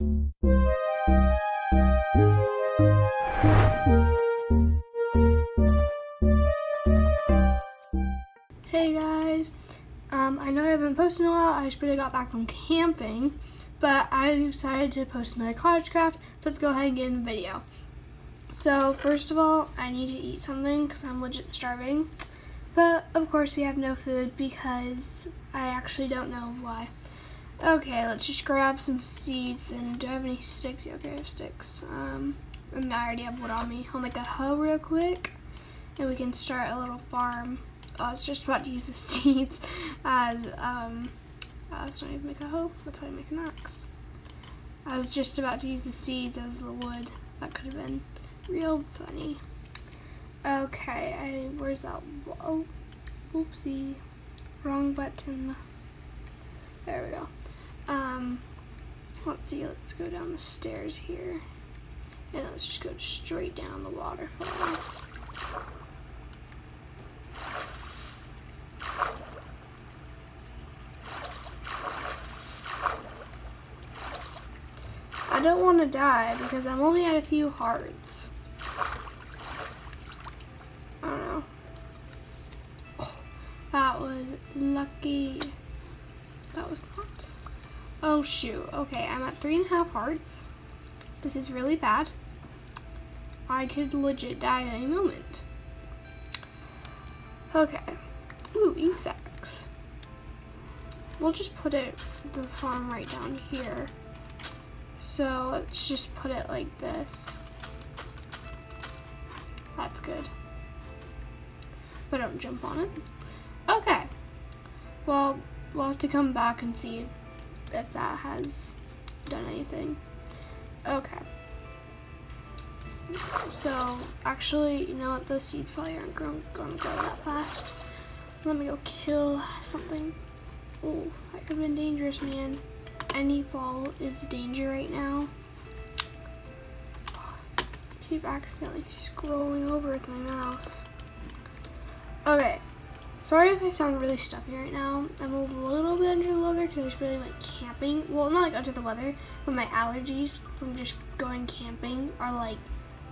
Hey guys, um, I know I haven't posted in a while, I just really got back from camping, but I decided to post another cottage craft. Let's go ahead and get in the video. So first of all, I need to eat something because I'm legit starving. But of course we have no food because I actually don't know why. Okay, let's just grab some seeds and do I have any sticks? Yeah, okay, I have sticks. Um, and I already have wood on me. I'll make a hoe real quick and we can start a little farm. I was just about to use the seeds as, um, uh, that's not even make a hoe, that's how you make an axe. I was just about to use the seeds as the wood. That could have been real funny. Okay, I, where's that? Oh, oopsie, wrong button. There we go. Um, let's see, let's go down the stairs here. And let's just go straight down the waterfall. I don't want to die because I'm only at a few hearts. I don't know. that was lucky. That was not. Oh shoot. Okay, I'm at three and a half hearts. This is really bad. I could legit die at any moment. Okay. Ooh, insects. We'll just put it the farm right down here. So let's just put it like this. That's good. But don't jump on it. Okay. Well, we'll have to come back and see if that has done anything. Okay. So, actually, you know what? Those seeds probably aren't going to grow that fast. Let me go kill something. Oh, that could have been dangerous, man any fall is danger right now. Keep accidentally scrolling over with my mouse. Okay, sorry if I sound really stuffy right now. I'm a little bit under the weather because I was really like camping. Well, not like under the weather, but my allergies from just going camping are like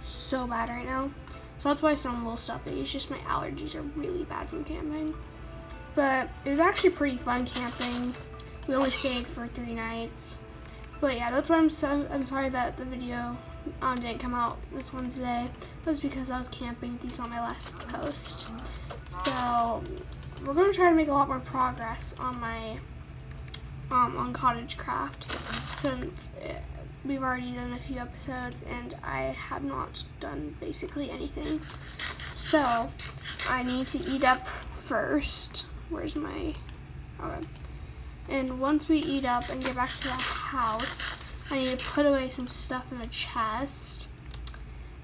so bad right now. So that's why I sound a little stuffy. It's just my allergies are really bad from camping. But it was actually pretty fun camping. We only stayed for three nights. But yeah, that's why I'm so I'm sorry that the video um, didn't come out this Wednesday. It was because I was camping. These on my last post. So we're gonna try to make a lot more progress on my um, on cottage craft since it, we've already done a few episodes and I have not done basically anything. So I need to eat up first. Where's my okay. And once we eat up and get back to the house, I need to put away some stuff in a chest.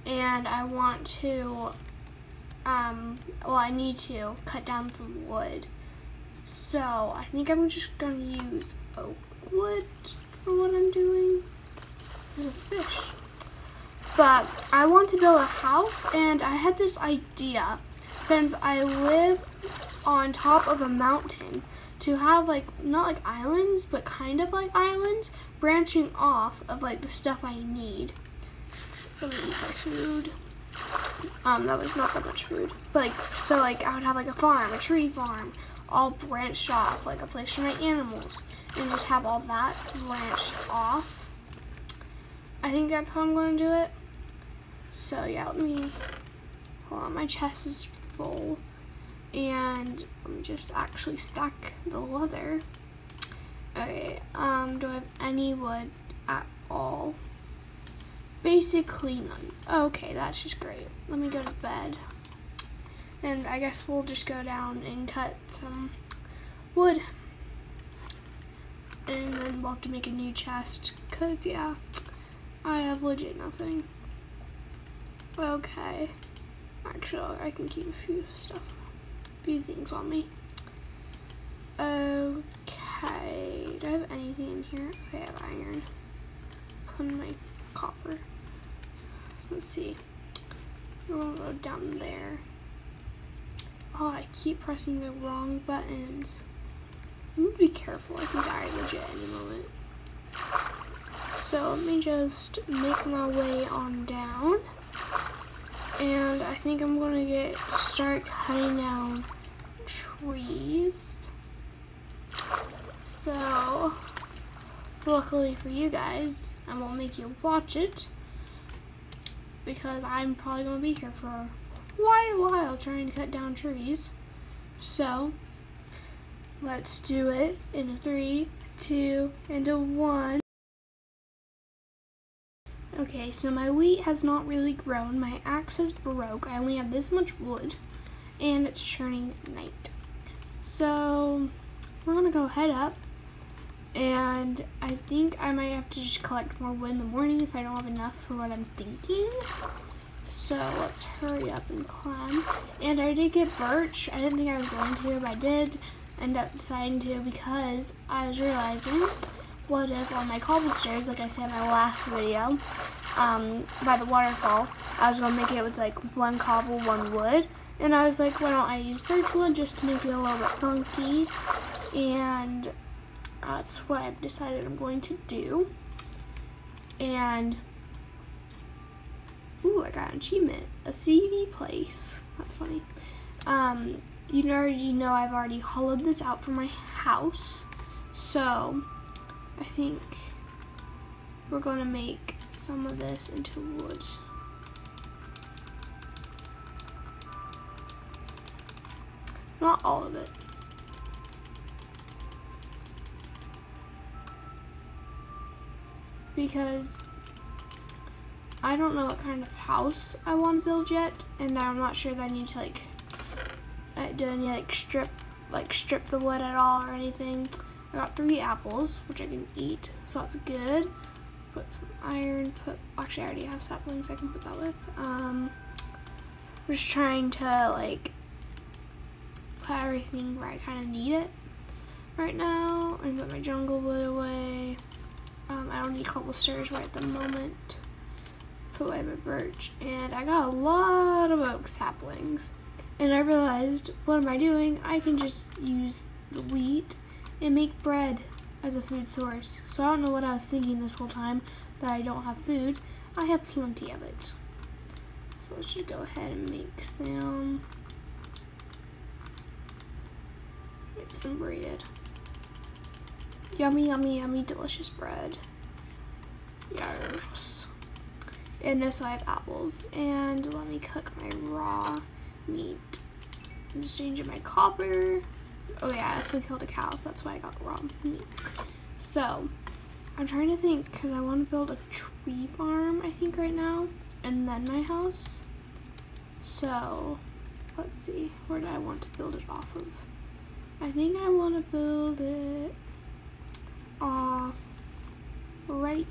And I want to, um, well, I need to cut down some wood. So I think I'm just to use oak wood for what I'm doing. There's a fish. But I want to build a house and I had this idea since I live on top of a mountain to have like not like islands but kind of like islands branching off of like the stuff I need. So I'm gonna eat my food. Um, that was not that much food. But like so like I would have like a farm, a tree farm, all branched off, like a place for my animals. And just have all that branched off. I think that's how I'm gonna do it. So yeah, let me hold on, my chest is full and I'm just actually stack the leather. Okay, um, do I have any wood at all? Basically none. Okay, that's just great. Let me go to bed. And I guess we'll just go down and cut some wood. And then we'll have to make a new chest. Cause yeah, I have legit nothing. Okay. Actually, I can keep a few stuff a few things on me. Okay, do I have anything in here? Okay, I have iron. Put my. Let's see. We'll go down there. Oh, I keep pressing the wrong buttons. I need to be careful. I can die legit any moment. So let me just make my way on down. And I think I'm gonna get start cutting down trees. So luckily for you guys, I won't make you watch it because I'm probably gonna be here for quite a while trying to cut down trees. So let's do it in a three, two, and a one. Okay, so my wheat has not really grown. My axe is broke. I only have this much wood, and it's turning night. So, we're gonna go head up, and I think I might have to just collect more wood in the morning if I don't have enough for what I'm thinking. So, let's hurry up and climb. And I did get birch. I didn't think I was going to, but I did end up deciding to because I was realizing what if on my cobble stairs, like I said in my last video, um, by the waterfall, I was going to make it with like one cobble, one wood. And I was like, why don't I use birch wood just to make it a little bit funky? And that's what I've decided I'm going to do. And, ooh, I got an achievement. A Seedy Place. That's funny. Um, you already know I've already hollowed this out for my house. So, I think we're going to make some of this into wood. Not all of it. Because I don't know what kind of house I want to build yet, and I'm not sure that I need to like I do any like strip like strip the wood at all or anything. I got three apples, which I can eat, so that's good. Put some iron, put, actually I already have saplings I can put that with. Um, I'm just trying to like put everything where I kind of need it right now. I'm put my jungle wood away. Um, I don't need cobble stairs right at the moment. Put away my birch, and I got a lot of oak saplings. And I realized, what am I doing? I can just use the wheat and make bread as a food source. So I don't know what I was thinking this whole time, that I don't have food. I have plenty of it. So let's just go ahead and make some, make some bread. Yummy, yummy, yummy, delicious bread. Yes. And also I have apples. And let me cook my raw meat. I'm just changing my copper. Oh yeah, I killed a cow. That's why I got raw meat. So, I'm trying to think because I want to build a tree farm, I think, right now. And then my house. So, let's see. Where do I want to build it off of? I think I want to build it off right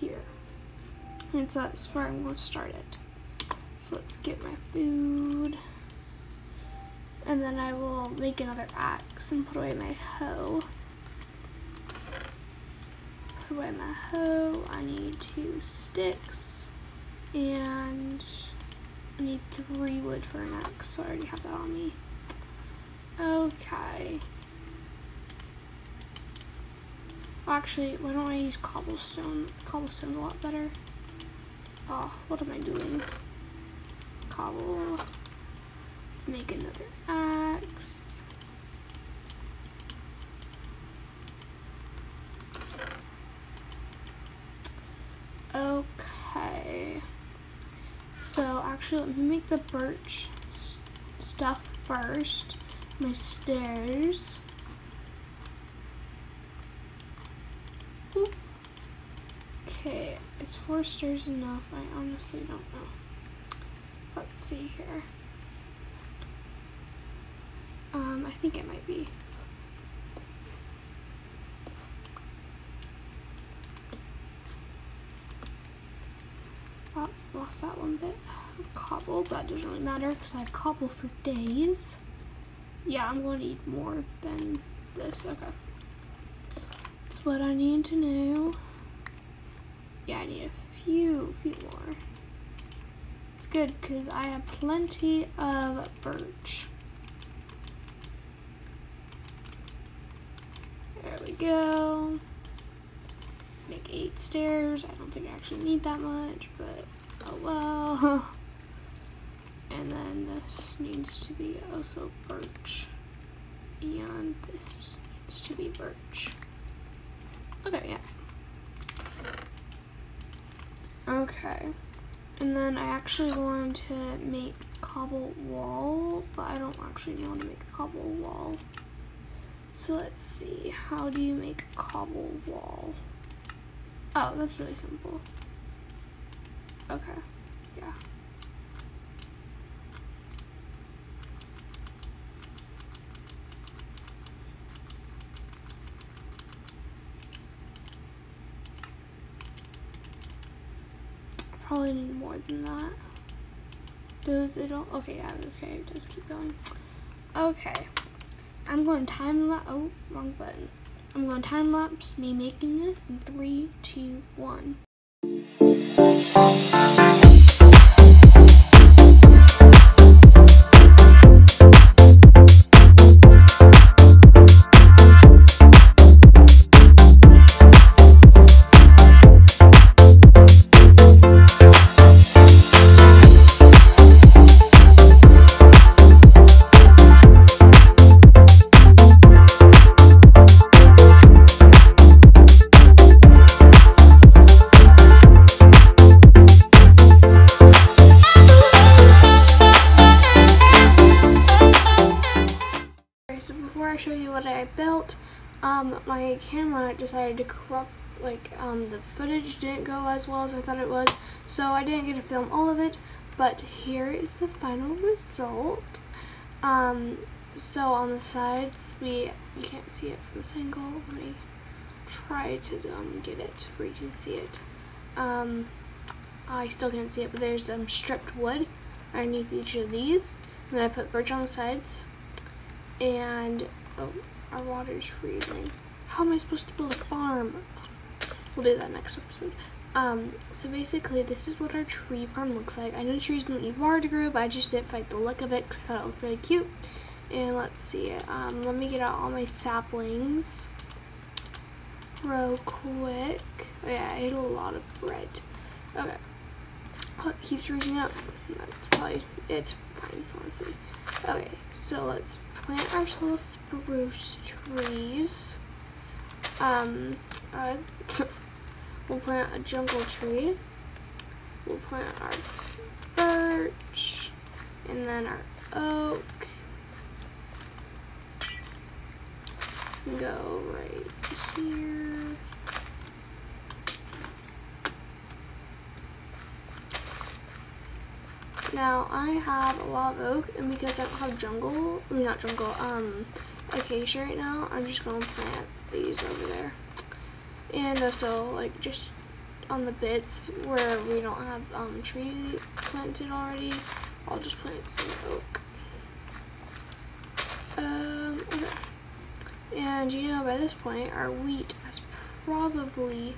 here. And so that's where I'm going to start it. So let's get my food. And then I will make another axe and put away my hoe. Put away my hoe. I need two sticks. And I need three wood for an axe, so I already have that on me. Okay. Actually, why don't I use cobblestone? Cobblestone's a lot better. Oh, what am I doing? Cobble Let's make another axe. Okay. So actually, let me make the birch stuff first. My stairs. Okay, four enough? I honestly don't know. Let's see here. Um, I think it might be. Oh, lost that one bit cobble. That doesn't really matter because I have cobble for days. Yeah, I'm going to need more than this. Okay. That's what I need to know. Yeah, I need a few, few more. It's good because I have plenty of birch. There we go. make eight stairs. I don't think I actually need that much, but oh well. And then this needs to be also birch. And this needs to be birch. Okay, yeah. Okay. And then I actually want to make cobble wall, but I don't actually know how to make a cobble wall. So let's see, how do you make a cobble wall? Oh, that's really simple. Okay, yeah. Probably need more than that. Does it all? Okay, yeah, okay, just keep going. Okay, I'm going to time lapse. Oh, wrong button. I'm going to time lapse me making this in three, two, one. Um, my camera decided to corrupt, like, um, the footage didn't go as well as I thought it was, so I didn't get to film all of it, but here is the final result. Um, so on the sides, we, you can't see it from this angle, let me try to, um, get it where you can see it. Um, I still can't see it, but there's, um, stripped wood underneath each of these, and then I put birch on the sides, and, oh, our water's freezing. How am I supposed to build a farm? We'll do that next episode. Um, so basically, this is what our tree farm looks like. I know trees don't need water to grow, but I just didn't like the look of it because I thought it looked really cute. And let's see. Um, let me get out all my saplings real quick. Oh, yeah, I ate a lot of bread. Okay. Oh, it keeps freezing up. That's probably, it's fine, honestly. Okay, so let's plant our little spruce trees. Um, we'll plant a jungle tree. We'll plant our birch, and then our oak. Go right here. Now I have a lot of oak and because I don't have jungle, I mean not jungle, um, acacia right now, I'm just to plant these over there. And also like just on the bits where we don't have um, tree planted already, I'll just plant some oak. Um, okay. And you know by this point our wheat has probably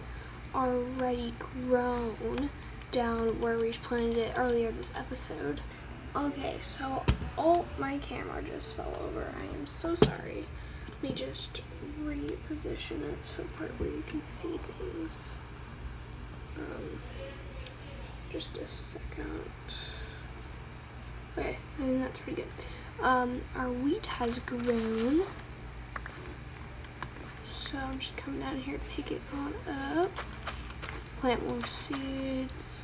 already grown down where we planted it earlier this episode. Okay, so, oh, my camera just fell over. I am so sorry. Let me just reposition it a part where you can see things. Um, just a second. Okay, I think that's pretty good. Um, our wheat has grown. So I'm just coming down here to pick it on up. Plant more seeds.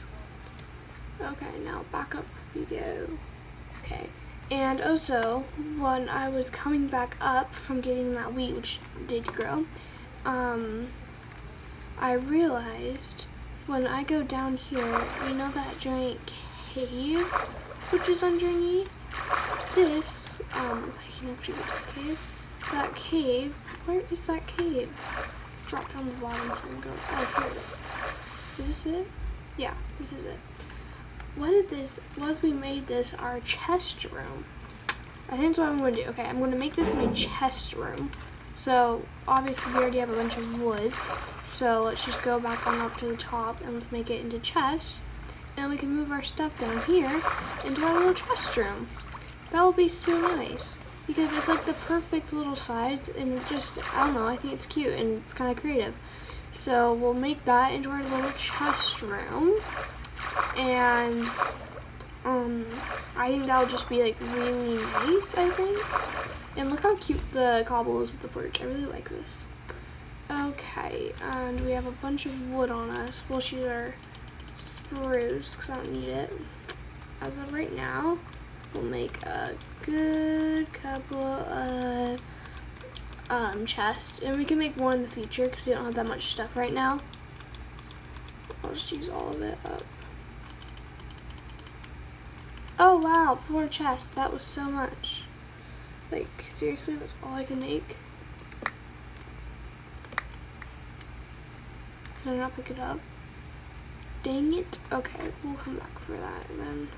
Okay, now back up we go. Okay, and also, when I was coming back up from getting that wheat, which did grow, um, I realized when I go down here, you know that giant cave, which is underneath? This, um, I can actually get to the cave, that cave, where is that cave? Drop down the bottom so I can go, oh, here. Is this it? Yeah, this is it what did this, what if we made this our chest room? I think that's what I'm going to do. Okay, I'm going to make this my chest room. So, obviously we already have a bunch of wood. So, let's just go back on up to the top and let's make it into chests. And we can move our stuff down here into our little chest room. That will be so nice. Because it's like the perfect little size and it just, I don't know, I think it's cute and it's kind of creative. So we'll make that into our little chest room. And um, I think that'll just be like really nice, I think. And look how cute the cobble is with the birch. I really like this. Okay, and we have a bunch of wood on us. We'll use our spruce because I don't need it. As of right now, we'll make a good couple of um, chests. And we can make more in the future because we don't have that much stuff right now. I'll just use all of it up. Oh wow, four chests. That was so much. Like, seriously, that's all I can make? Can I not pick it up? Dang it. Okay, we'll come back for that then.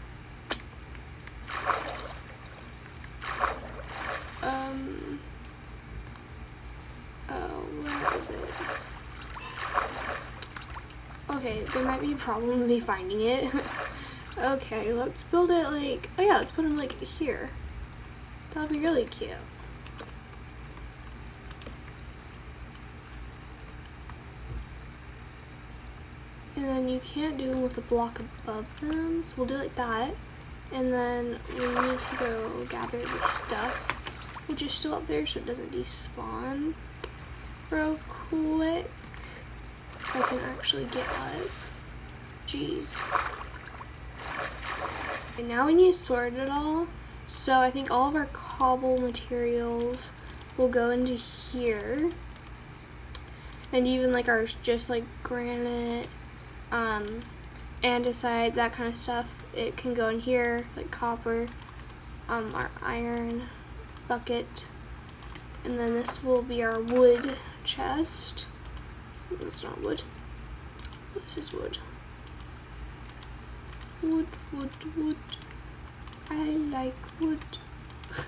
Um. Oh, where is it? Okay, there might be a problem with me finding it. okay, let's build it like, oh yeah, let's put them like here. That'll be really cute. And then you can't do them with a block above them, so we'll do like that. And then we need to go gather the stuff, which is still up there so it doesn't despawn real quick. I can actually get up. Jeez. And now we need to sort it all. So I think all of our cobble materials will go into here. And even like our just like granite, um, andesite, that kind of stuff, it can go in here, like copper, um, our iron bucket. And then this will be our wood chest. It's not wood. This is wood. Wood, wood, wood. I like wood.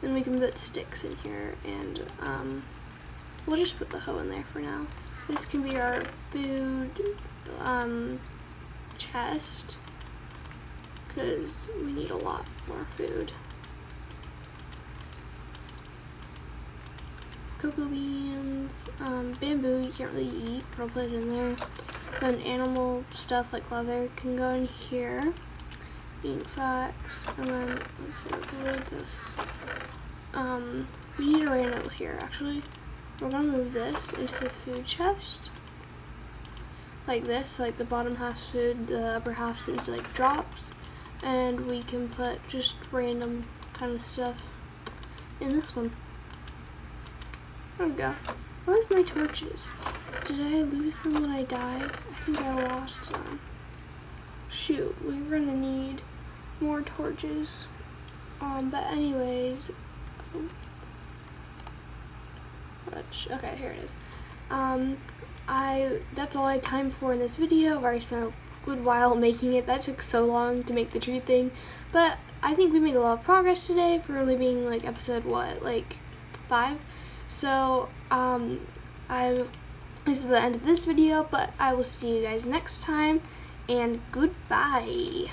then we can put sticks in here and um, we'll just put the hoe in there for now. This can be our food um, chest because we need a lot more food. Cocoa beans, um, bamboo you can't really eat, but I'll put it in there. Then animal stuff like leather can go in here bean sacks, and then let's see, let's this. Um, we need a random here actually. We're gonna move this into the food chest. Like this, like the bottom half's food, the upper half is like drops. And we can put just random kind of stuff in this one. There we go. Where's my torches? Did I lose them when I died? I think I lost them. Shoot, we're gonna need more torches. Um, but anyways, okay, here it is. Um, I, that's all I had time for in this video. I've already spent a good while making it. That took so long to make the tree thing. But I think we made a lot of progress today for only being like episode, what, like five? So, um, I, this is the end of this video, but I will see you guys next time, and goodbye.